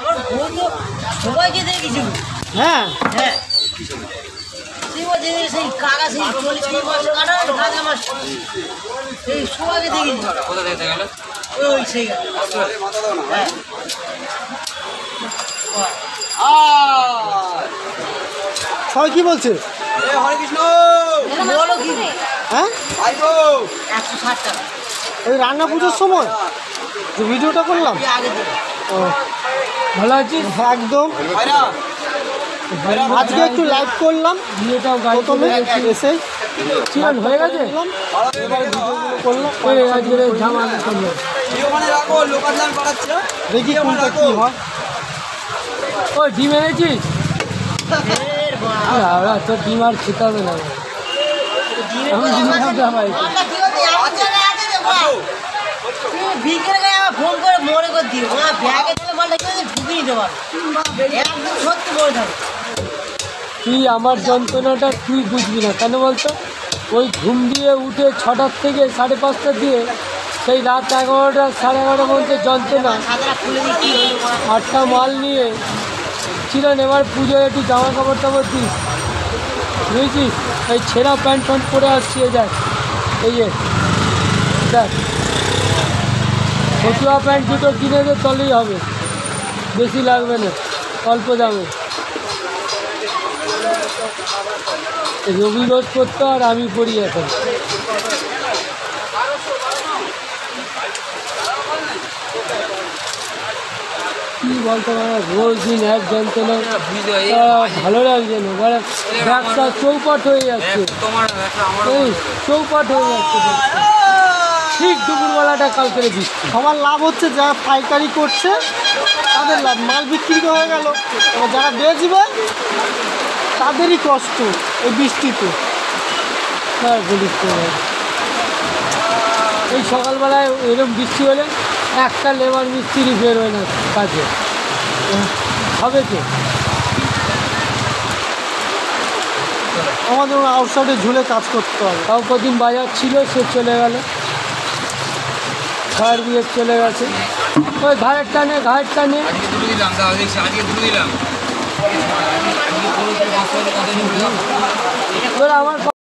আমার সবাইকে হ্যাঁ। হ্যাঁ। সেই বলছে সেই চল্লিশ কেজি কাটা কাকা মাছ সেই সবাইকে দেখেছি কোথা থেকে গেল ওই ওই সেই। হ্যাঁ। সবাই কি বলছে? হরে কৃষ্ণ! বলো কি? হ্যাঁ? একশো ষাট টাকা। ওই রান্না পুজোর সময় ভিডিওটা করলাম? ও। ভালো আছিস? একদম। আজকে একটু লাইভ করলাম। বিয়েটাও প্রথমে এসে চিরান হয়ে গেছে? দেখি কোনটা কি হয়। ওই ডিম এনেছিস? ওরা তোর ডিম আর খেতে হবে না। আমি আমার খাব ফোন করে মনে করে দিও ব্যাগে তুই আমার যন্ত্রণাটা তুই বুঝবি না। কেন বলতো? ওই ঘুম দিয়ে উঠে ছটার থেকে সাড়ে পাঁচটা দিয়ে সেই রাত এগারোটা, সাড়ে এগারোটার মধ্যে যন্ত্রণা? আটটা মাল নিয়ে ছিলেন এবার পুজোয় একটু জামা কাপড় টাপড় দিস। বুঝেছিস? এই ছেঁড়া প্যান্ট ফ্যান্ট পরে আসছি, এই দেখ, এই যে, দেখ। ফতুয়া প্যান্ট দুটো কিনে দে, তলেই হবে। বেশি লাগবে না অল্প দামে। রবি রোজ করতো আর আমি পড়ি এখন। কি বলতো আমার রোজ দিন এক যন্ত্রণা। ভালো লাগছে না এবারে ব্যবসা চৌপাট হয়ে যাচ্ছে। চৌপাট হয়ে যাচ্ছে। ঠিক দুপুরবেলাটা কালকে বৃষ্টি সবার লাভ হচ্ছে যারা পাইকারি করছে তাদের লাভ। মাল বিক্রি হয়ে গেল। এবার যারা বেচবে তাদেরই কষ্ট এই বৃষ্টিতে। হ্যাঁ এই সকালবেলায় এরকম বৃষ্টি হলে একটা লেবার মিস্ত্রি বেরোয় না কাজে। হবে তো আমাদের আউটসাইডে ঝুলে কাজ করতে হবে। তাও কদিন বাজার ছিল সে চলে গেল। ঘাড় বিয়ে চলে গেছে। ওই ঘাড়ের টানে ঘাড়ের টানে আমার